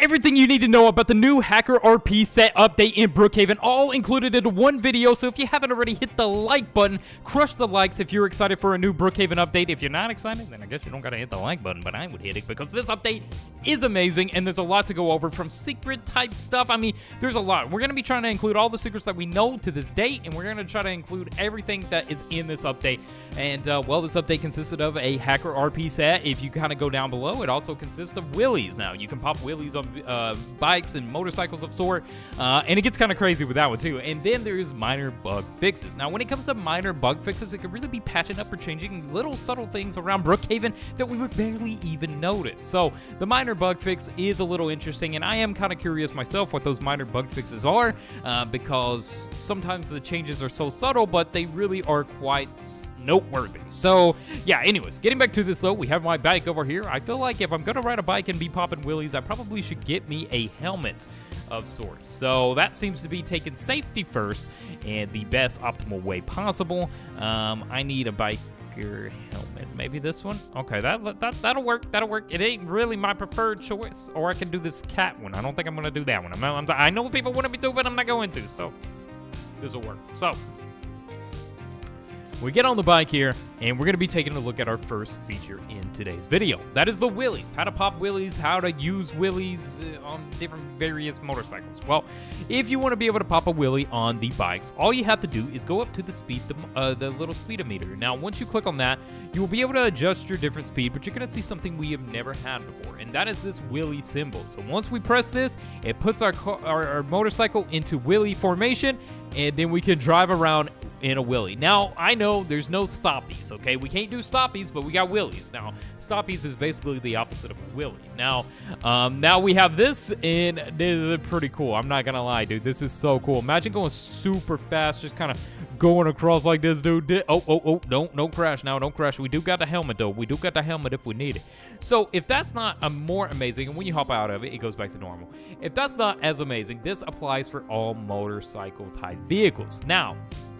Everything you need to know about the new Hacker RP set update in Brookhaven, all included in one video. So if you haven't already, hit the like button, crush the likes if you're excited for a new Brookhaven update. If you're not excited, then I guess you don't gotta hit the like button, but I would hit it because this update is amazing and there's a lot to go over from secret type stuff. I mean, there's a lot. We're gonna be trying to include all the secrets that we know to this date, and we're gonna try to include everything that is in this update. And uh, well, this update consisted of a Hacker RP set. If you kind of go down below, it also consists of wheelies. Now you can pop wheelies on uh, bikes and motorcycles of sort, uh, and it gets kind of crazy with that one too. And then there's minor bug fixes. Now, when it comes to minor bug fixes, it could really be patching up or changing little subtle things around Brookhaven that we would barely even notice. So the minor bug fix is a little interesting, and I am kind of curious myself what those minor bug fixes are, uh, because sometimes the changes are so subtle, but they really are quite noteworthy. So, yeah, anyways, getting back to this though, we have my bike over here. I feel like if I'm gonna ride a bike and be popping wheelies, I probably should get me a helmet of sorts. So that seems to be taking safety first and the best optimal way possible. Um, I need a biker helmet. Maybe this one? Okay, that, that, that'll work. That'll work. It ain't really my preferred choice. Or I can do this cat one. I don't think I'm gonna do that one. I'm, I'm, I know what people want to be doing, but I'm not going to. So this will work. So we get on the bike here, and we're going to be taking a look at our first feature in today's video. That is the wheelies. How to pop wheelies, how to use wheelies uh, on different various motorcycles. Well, if you want to be able to pop a wheelie on the bikes, all you have to do is go up to the speed, the, uh, the little speedometer. Now, once you click on that, you will be able to adjust your different speed, but you're to see something we have never had before, and that is this wheelie symbol. So once we press this, it puts our, our, our motorcycle into wheelie formation, and then we can drive around in a wheelie. Now, I know there's no stoppies, okay? We can't do stoppies, but we got wheelies. Now, stoppies is basically the opposite of a wheelie. Now, um, now we have this, and this is pretty cool. I'm not gonna lie, dude. This is so cool. Imagine going super fast, just kind of going across like this, dude. Oh, oh, oh, don't, don't crash now. Don't crash. We do got the helmet, though. We do got the helmet if we need it. So, if that's not a more amazing, and when you hop out of it, it goes back to normal. If that's not as amazing, this applies for all motorcycle type vehicles. Now,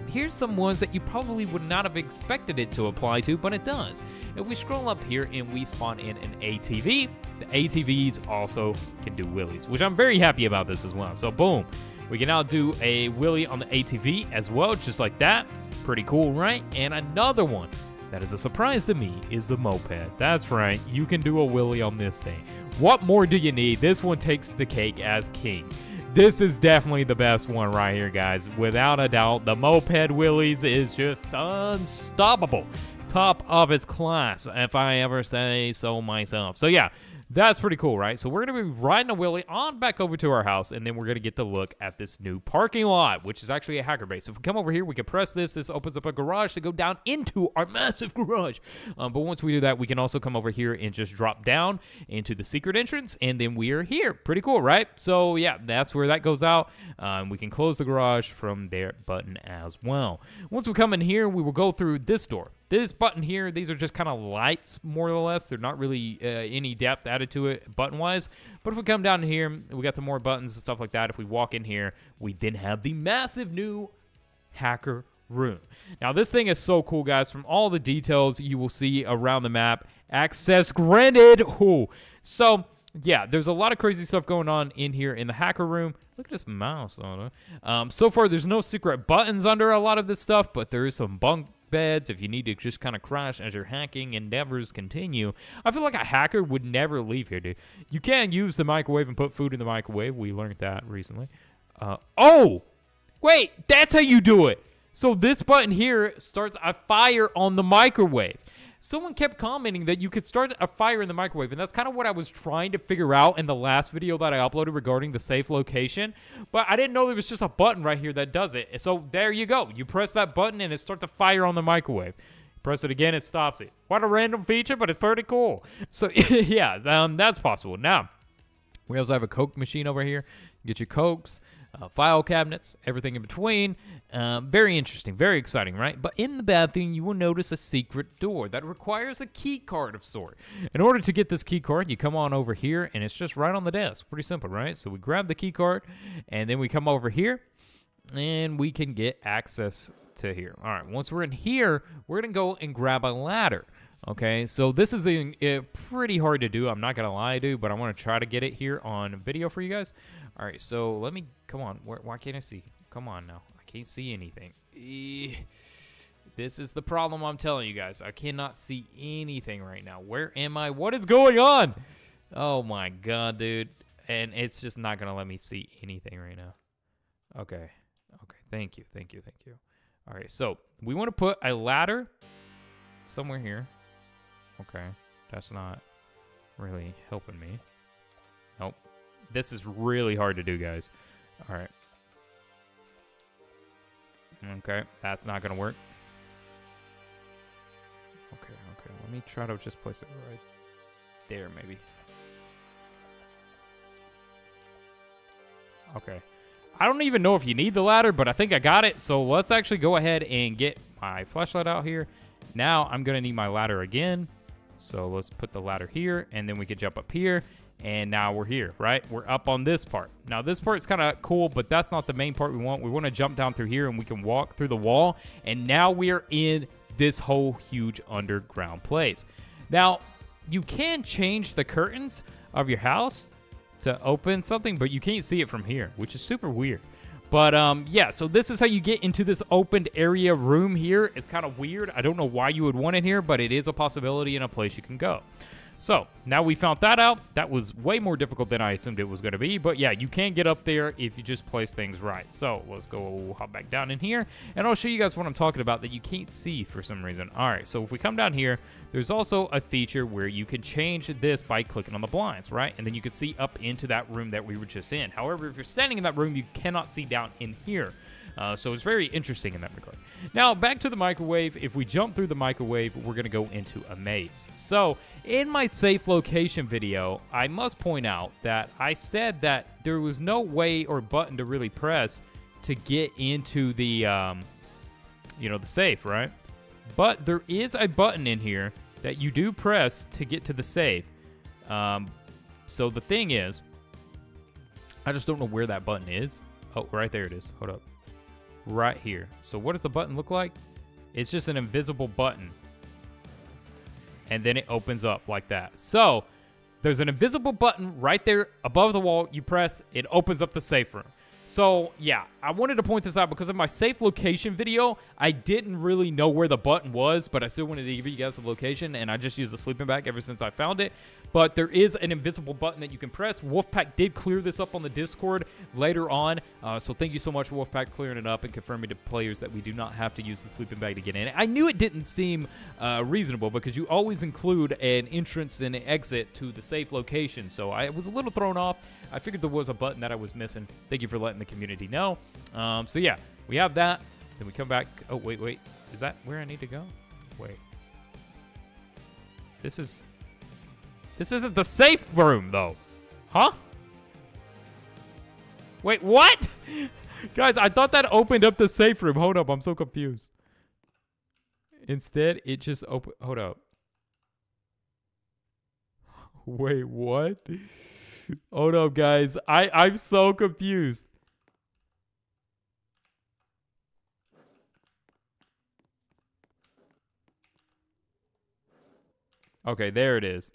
here's some ones that you probably would not have expected it to apply to, but it does. If we scroll up here and we spawn in an ATV, the ATVs also can do wheelies, which I'm very happy about this as well. So boom, we can now do a wheelie on the ATV as well, just like that. Pretty cool, right? And another one that is a surprise to me is the moped. That's right, you can do a wheelie on this thing. What more do you need? This one takes the cake as king. This is definitely the best one right here, guys. Without a doubt, the Moped Wheelies is just unstoppable. Top of its class, if I ever say so myself. So yeah, that's pretty cool, right? So we're going to be riding a wheelie on back over to our house, and then we're going to get to look at this new parking lot, which is actually a hacker base. So If we come over here, we can press this. This opens up a garage to go down into our massive garage. Um, but once we do that, we can also come over here and just drop down into the secret entrance, and then we are here. Pretty cool, right? So yeah, that's where that goes out. Um, we can close the garage from there button as well. Once we come in here, we will go through this door. This button here, these are just kind of lights, more or less. They're not really uh, any depth added to it button-wise. But if we come down here, we got the more buttons and stuff like that. If we walk in here, we then have the massive new hacker room. Now, this thing is so cool, guys. From all the details you will see around the map, access granted. Ooh. So, yeah, there's a lot of crazy stuff going on in here in the hacker room. Look at this mouse on. Um, so far, there's no secret buttons under a lot of this stuff, but there is some bunk beds, if you need to just kind of crash as your hacking endeavors continue. I feel like a hacker would never leave here, dude. You can use the microwave and put food in the microwave. We learned that recently. Uh, oh! Wait, that's how you do it. So this button here starts a fire on the microwave someone kept commenting that you could start a fire in the microwave, and that's kind of what I was trying to figure out in the last video that I uploaded regarding the safe location. But I didn't know there was just a button right here that does it. So there you go. You press that button, and it starts a fire on the microwave. Press it again, it stops it. What a random feature, but it's pretty cool. So yeah, um, that's possible. Now, we also have a Coke machine over here. Get your Cokes uh, file cabinets, everything in between. Um, very interesting, very exciting, right? But in the bathroom, you will notice a secret door that requires a key card of sort. In order to get this key card, you come on over here, and it's just right on the desk. Pretty simple, right? So we grab the key card, and then we come over here, and we can get access to here. All right, once we're in here, we're going to go and grab a ladder. Okay, so this is a, a pretty hard to do. I'm not gonna lie, dude, but I want to try to get it here on video for you guys. All right, so let me come on. Where, why can't I see? Come on now. I can't see anything. Eh. This is the problem I'm telling you guys. I cannot see anything right now. Where am I? What is going on? Oh my god, dude. And it's just not gonna let me see anything right now. Okay. Okay. Thank you. Thank you. Thank you. All right. So we want to put a ladder somewhere here. Okay. That's not really helping me. Nope. This is really hard to do, guys. All right. Okay. That's not going to work. Okay. Okay. Let me try to just place it right there, maybe. Okay. I don't even know if you need the ladder, but I think I got it. So let's actually go ahead and get my flashlight out here. Now I'm going to need my ladder again. So let's put the ladder here, and then we can jump up here. And now we're here, right? We're up on this part. Now this part's kind of cool, but that's not the main part we want. We want to jump down through here, and we can walk through the wall. And now we are in this whole huge underground place. Now, you can change the curtains of your house to open something, but you can't see it from here, which is super weird. But um, yeah, so this is how you get into this opened area room here. It's kind of weird. I don't know why you would want it here, but it is a possibility and a place you can go. So now we found that out. That was way more difficult than I assumed it was going to be. But yeah, you can get up there if you just place things right. So let's go hop back down in here. And I'll show you guys what I'm talking about that you can't see for some reason. All right, so if we come down here, there's also a feature where you can change this by clicking on the blinds, right? And then you can see up into that room that we were just in. However, if you're standing in that room, you cannot see down in here. Uh, so it's very interesting in that regard. Now, back to the microwave. If we jump through the microwave, we're going to go into a maze. So in my safe location video, I must point out that I said that there was no way or button to really press to get into the, um, you know, the safe, right? But there is a button in here that you do press to get to the safe. Um, so the thing is, I just don't know where that button is. Oh, right there it is. Hold up right here. So what does the button look like? It's just an invisible button. And then it opens up like that. So there's an invisible button right there above the wall. You press, it opens up the safe room. So, yeah, I wanted to point this out because of my safe location video, I didn't really know where the button was, but I still wanted to give you guys the location, and I just used the sleeping bag ever since I found it. But there is an invisible button that you can press. Wolfpaq did clear this up on the Discord later on, uh, so thank you so much, Wolfpaq, clearing it up and confirming to players that we do not have to use the sleeping bag to get in. I knew it didn't seem uh, reasonable because you always include an entrance and exit to the safe location, so I was a little thrown off. I figured there was a button that I was missing. Thank you for letting the community know. Um, so yeah, we have that. Then we come back. Oh, wait, wait. Is that where I need to go? Wait. This is... This isn't the safe room, though. Huh? Wait, what? Guys, I thought that opened up the safe room. Hold up, I'm so confused. Instead, it just open. Hold up. Wait, what? Hold up, guys. I, I'm so confused. Okay, there it is.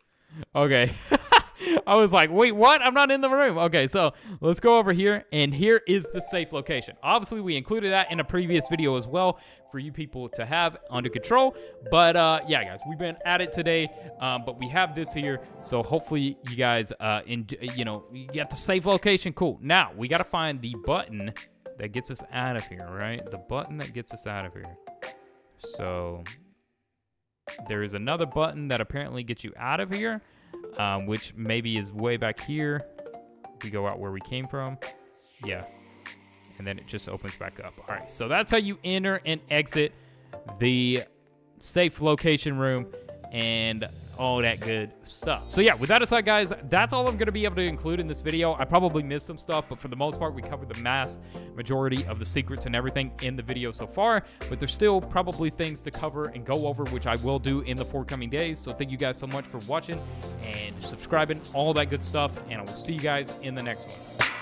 Okay. I was like, wait, what? I'm not in the room. Okay, so let's go over here, and here is the safe location. Obviously, we included that in a previous video as well for you people to have under control. But uh, yeah, guys, we've been at it today, um, but we have this here, so hopefully you guys, uh, in, you know, you get the safe location. Cool. Now, we got to find the button that gets us out of here, right? The button that gets us out of here. So there is another button that apparently gets you out of here, um, which maybe is way back here. We go out where we came from. Yeah. And then it just opens back up. All right, so that's how you enter and exit the safe location room. And all that good stuff. So yeah, with that aside, guys, that's all I'm going to be able to include in this video. I probably missed some stuff, but for the most part, we covered the mass majority of the secrets and everything in the video so far, but there's still probably things to cover and go over, which I will do in the forthcoming days. So thank you guys so much for watching and subscribing, all that good stuff, and I will see you guys in the next one.